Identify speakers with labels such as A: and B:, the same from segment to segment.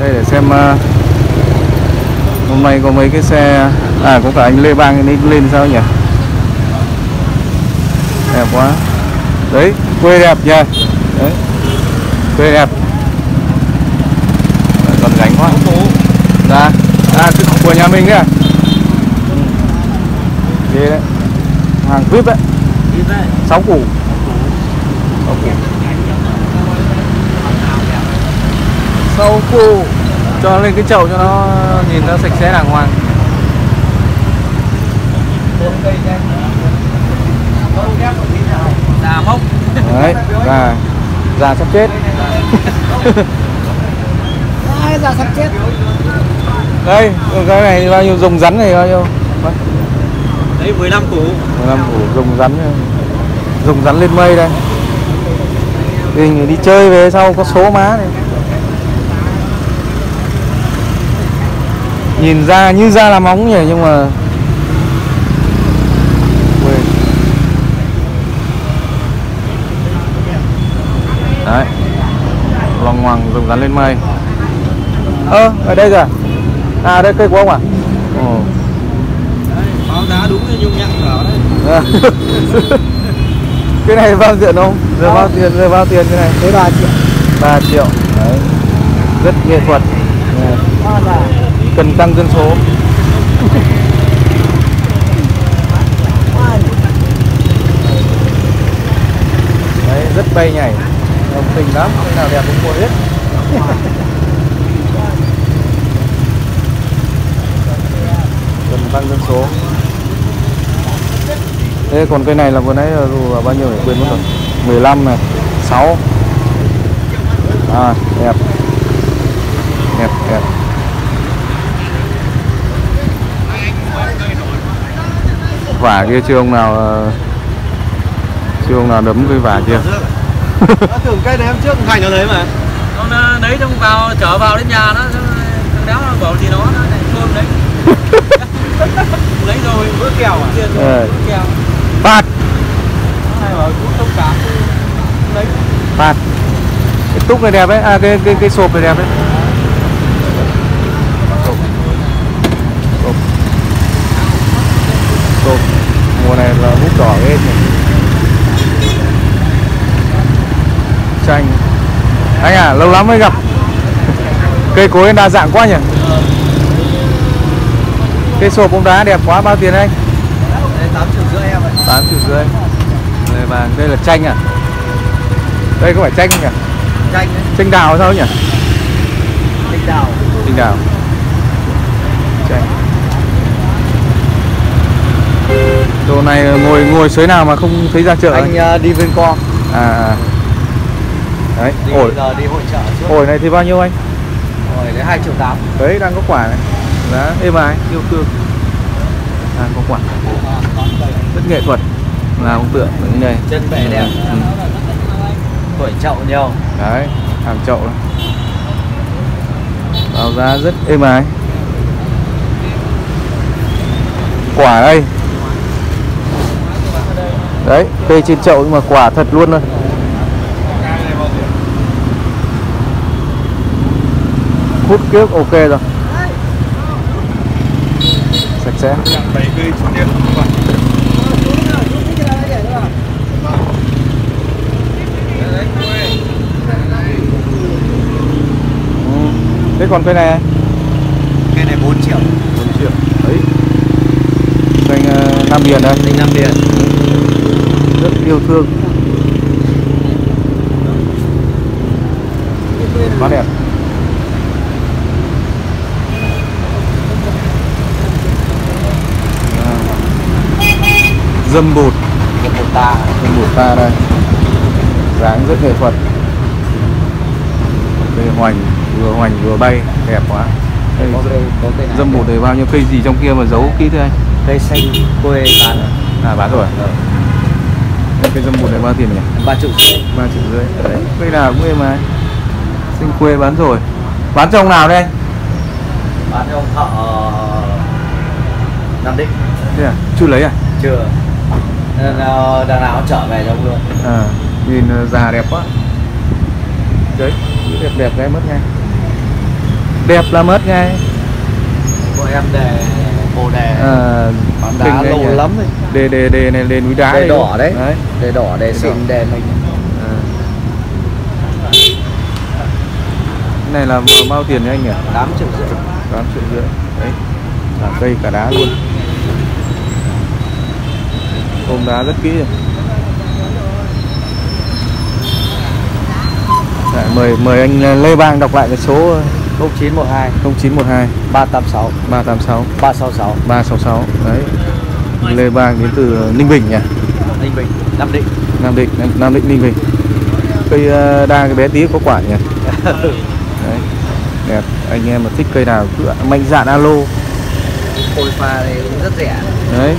A: đây để xem uh, hôm nay có mấy cái xe à có cả anh Lê Bang lên lên sao nhỉ? Đẹp quá. Đấy quê đẹp nha đấy quê đẹp. Còn gánh quá. Dạ. À của nhà mình đấy à? Đấy. Hàng vip đấy. Sáu củ. Sáu củ sáu củ cho lên cái chậu cho nó nhìn nó sạch sẽ đàng hoàng.
B: Già mốc.
A: Đấy già. Già sắp chết.
B: Ai già sắp chết?
A: Đây cái này bao nhiêu dùng rắn này bao nhiêu? Đấy,
B: đấy 15 củ.
A: 15 củ dùng rắn. Dùng rắn lên mây đây. Thì đi chơi về sau có số má này nhìn ra như da là móng nhỉ nhưng mà Quên. đấy loằng ngoằng dùng rắn lên mây ơ ở đây rồi à? đây cây của ông à ồ
B: báo giá đúng như nhung nhặng ở đấy
A: cái này bao tiền không? Giờ bao tiền, giờ bao tiền cái này?
B: thế 3 triệu
A: 3 triệu. Đấy. Rất nghệ thuật.
B: À
A: Cần tăng dân số. Đấy, rất bay nhảy. Đồng tình lắm, cái nào đẹp cũng mua hết. Cần tăng dân số. Thế còn cây này là vừa nãy là dù là bao nhiêu để quên mất rồi 15 này 6 À đẹp Đẹp đẹp Vả kia chưa ông nào ờ, Chưa ông nào đấm cây vả kia.
B: Nó tưởng cây này em trước thành nó lấy mà. Con ờ, đấy trong vào chở vào đến nhà nó đéo nó bảo gì nó nó lại thơm đấy. Lấy rồi bữa kèo à? Tiền rồi
A: Ờ.
B: bữa kèo
A: Phạt.
B: Này bảo chú thông cảm lấy.
A: Phạt. Cái túc này đẹp đấy. À cái cái, cái sộp này đẹp đấy Sộp Sộp Sộp Mùa này là hút đỏ hết nhỉ? Chanh. Anh à lâu lắm mới gặp. Cây cối đa dạng quá nhỉ? Cây sộp bóng đá đẹp quá bao tiền anh?
B: 8 triệu rưỡi em ạ.
A: 8 triệu rưỡi. Đây, và đây là chanh à? Đây có phải chanh không nhỉ?
B: Chanh đấy.
A: Chanh đào sao nhỉ?
B: Chanh đào.
A: Chanh đào. Chanh đồ này ngồi ngồi sới nào mà không thấy ra chợ.
B: Anh
A: anh
B: ờ, đi Vincom
A: à à. đấy
B: đi
A: ổi.
B: giờ đi hội trợ trước.
A: Ổi này thì bao nhiêu anh?
B: Rồi đấy 2 triệu 8
A: đấy đang có quả này. Giá êm ái yêu thương. Đang có quả. Rất nghệ thuật. Là ông tượng như đây
B: chân bẻ đẹp.
A: Ừ.
B: tuổi chậu nhiều.
A: Đấy hàng chậu. Vào giá rất êm ái quả đây đấy cây trên chậu nhưng mà quả thật luôn thôi. Hút kiếp ok rồi. Sạch sẽ. Ừ. thế còn cây này?
B: Cây này 4 triệu.
A: 4 triệu. Đấy. Xanh uh, Nam Điền đây.
B: Xanh Nam Điền
A: rất yêu thương. Quá đẹp. Dâm bụt
B: một một ta.
A: Dâm bụt ta đây. Dáng rất nghệ thuật. Cây hoành vừa hoành vừa bay. Đẹp quá. Đây,
B: có cây có cây này
A: dâm bụt này bao nhiêu cây gì trong kia mà giấu kỹ thế anh?
B: Cây xanh quê bán.
A: À bán rồi cây dâm bụt này bao tiền nhỉ?
B: Ba triệu rưỡi.
A: Ba triệu rưỡi. Đấy cây nào cũng êm mà. Sinh quê bán rồi. Bán cho ông nào đây
B: bán cho ông thợ Nam Định.
A: Thế à? Chưa lấy à?
B: Chưa. Nên ờ, đằng nào trở về cho ông luôn.
A: À nhìn ờ, già đẹp quá. Đấy đẹp đẹp cái mất ngay. Đẹp là mất ngay.
B: Của em đề bồ đề.
A: À,
B: đá
A: đấy
B: lâu
A: nhỉ.
B: lắm rồi
A: đề đề đề này đề núi đá
B: Đề đỏ đấy.
A: đấy.
B: Đề đỏ đề xin đề mình.
A: À. Cái này là bao tiền đấy anh nhỉ?
B: 8 triệu rưỡi.
A: 8 triệu rưỡi. Đấy. Cả cây cả đá luôn. Ôm đá rất kỹ rồi. Dạ, mời mời anh Lê Bang đọc lại cái số
B: 0912
A: 0912
B: 386
A: 386
B: 366
A: 366 đấy. Lê Bang đến từ Ninh Bình nhỉ?
B: Ninh Bình Nam Định.
A: Nam Định Nam, Nam Định Ninh Bình. Cây ờ, đa cái bé tí có quả nhỉ? Đấy. Đẹp. Anh em mà thích cây nào cứ mạnh dạn alo.
B: Phôi pha này cũng rất rẻ.
A: Đấy.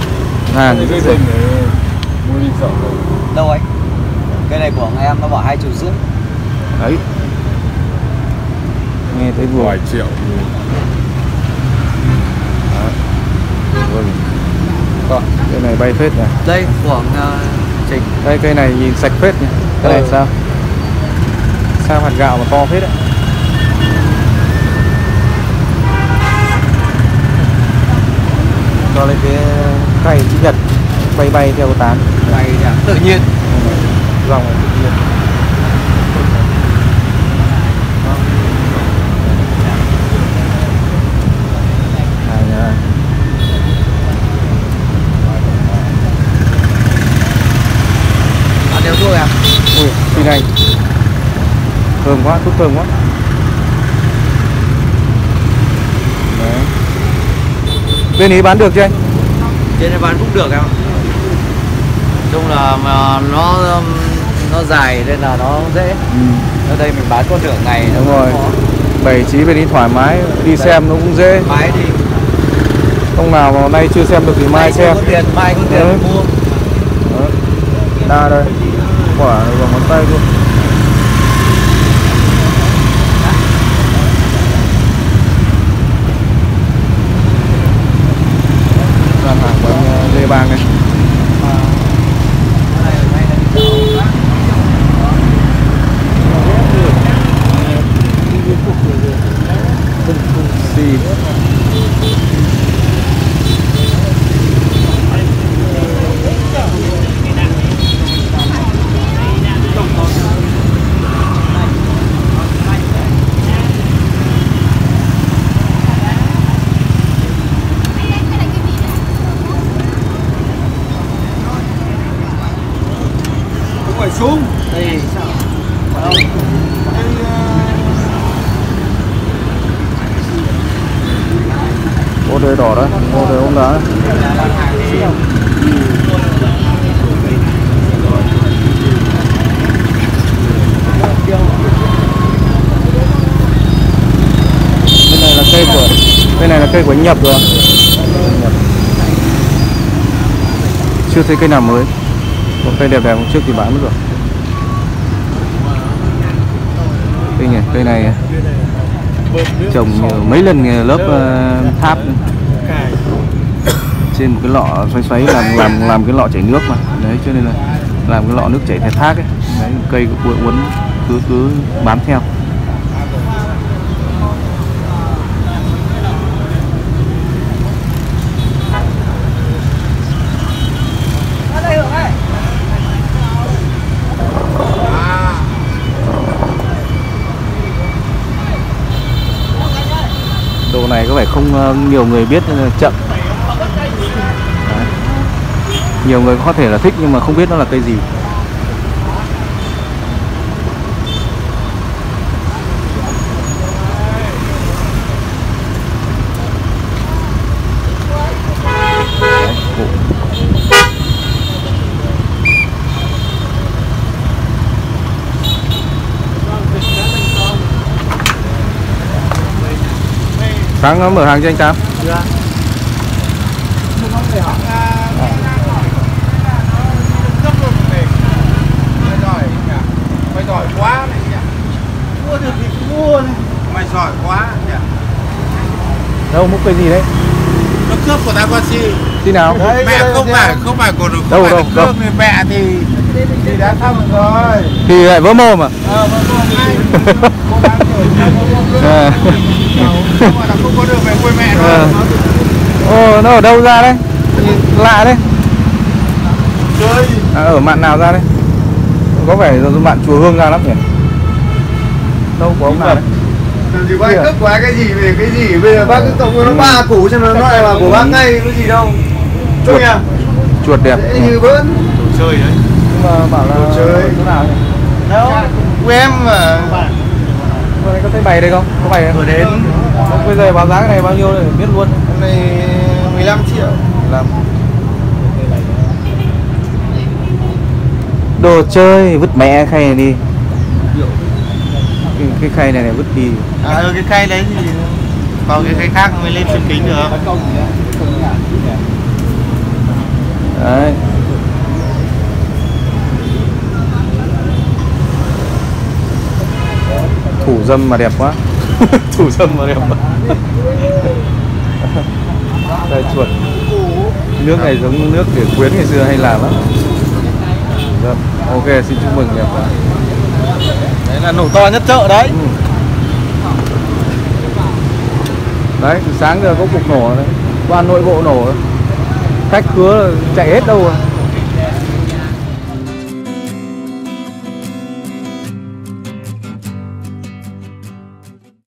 A: Hàng rất rẻ
B: Đâu anh? Cái này của em nó bảo 2 triệu rưỡi.
A: Đấy nghe thấy vừa
C: vài triệu.
A: Vâng. Còn, cái này bay phết nhỉ?
B: Đây của uh, Trình
A: đây cây này nhìn sạch phết nhỉ? Cái này
B: Ừ.
A: sao? Sao hạt gạo mà to phết đấy? Cho lên cái cây chữ nhật bay bay theo tán.
B: Này nhỉ? Tự nhiên.
A: Dòng này tự nhiên Này nha.
B: Ăn theo thuốc em
A: Ui, phi này Thơm quá, thuốc thơm quá. Đấy. Bên ý bán được chưa anh?
B: Trên này bán cũng được em chung là mà nó um, nó dài nên là nó dễ. Ở đây mình bán con nửa ngày
A: Đúng rồi. Bảy trí bên ý thoải mái Đi xem nó cũng dễ.
B: Mai thì
A: Không nào mà hôm nay chưa xem được thì mai xem.
B: có tiền mai có tiền
A: Ừ.
B: mua.
A: Đó. Đa đây. Quả vào ngón tay luôn Gian hàng địa bàn này Thank
C: you. Phải xuống
B: đây
A: Ô đây đỏ đấy. Ô đây ôm đá. Bên này là cây của Bên này là cây của anh nhập rồi. Nhập. Chưa thấy cây nào mới một cây đẹp đẹp hôm trước thì bán mất rồi. Cây này, cây này trồng mấy lần lớp uh, tháp. Trên một cái lọ xoáy xoáy làm làm làm cái lọ chảy nước mà. Đấy cho nên là làm cái lọ nước chảy theo thác ấy. Đấy cây cứ uốn cứ cứ bám theo. Này có vẻ không ờ, nhiều người biết nên là chậm Đấy. nhiều người có thể là thích nhưng mà không biết nó là cây gì sáng nó mở hàng cho anh Tám.
C: Mày giỏi quá này nhỉ
B: mua được thì mua này
C: mày giỏi quá nhỉ
A: đâu múc cây gì đấy?
C: Nó cướp của tao con gì?
A: Khi nào.
C: Mẹ không phải không phải của không
A: Đâu,
C: phải
A: đâu, đâu.
C: cướp thì mẹ thì thì đã xong rồi.
A: Thì lại vỡ mồm à?
C: Ờ cô ngay cô bán kiểu là không có đường về quê mẹ
A: Ờ.
C: rồi
A: Ồ, nó ở đâu ra đấy? Nhìn Lạ đấy.
C: Chơi
A: À, ở mạn nào ra đấy? Có vẻ là mạn chùa Hương ra lắm nhỉ? Đâu có ông nào đấy?
C: Làm gì cướp quá cái gì về cái gì Bây giờ bác cứ cộng nó ba củ xem nó lại là của bác ngay có gì đâu chuột nhỉ
A: Chuột đẹp.
C: Dễ như bớn Chơi đấy
A: Nhưng mà bảo là
C: Đồ chơi.
A: chỗ nào nhỉ?
C: Đâu quê em mà
A: Vừa có thấy bày đây không? Có bày không?
C: Vừa đến
A: Bây giờ báo giá cái này bao nhiêu để biết luôn.
C: Hôm nay 15 triệu
A: Làm. Đồ chơi vứt mẹ khay này đi. Cái, cái khay này này vứt đi.
C: À ừ, cái khay đấy thì Vào cái khay khác mới lên trên kính được
A: Đấy. Thủ dâm mà đẹp quá. Thủ dâm mà đẹp. Đây chuột. Nước này giống nước để quyến ngày xưa hay làm lắm. Dâm. Ok, xin chúc mừng đẹp quá.
C: Đấy là nổ to nhất chợ đấy
A: Ừ. Đấy, từ sáng giờ có cục nổ đấy. Qua nội bộ nổ. Khách khứa chạy hết đâu rồi.